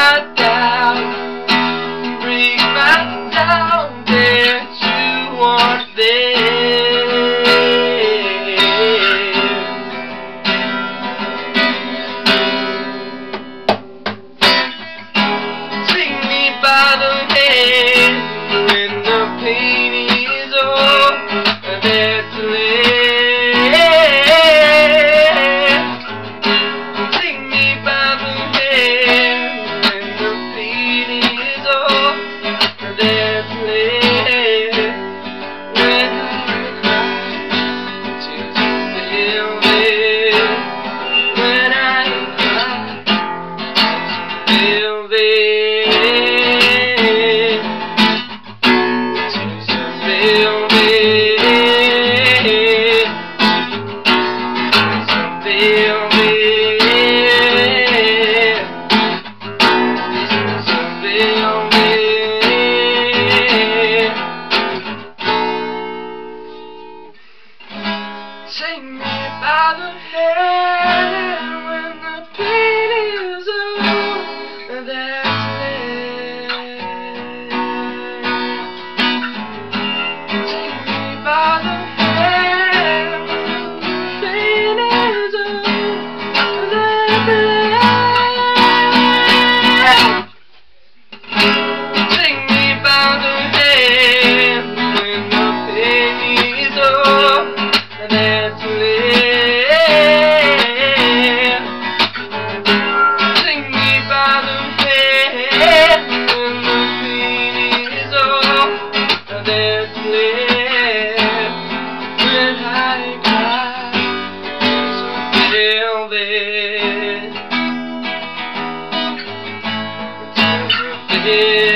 my doubt, bring you want me by the feel me. To me. Take me by the hand when the pain is. That's. Take me by the Hare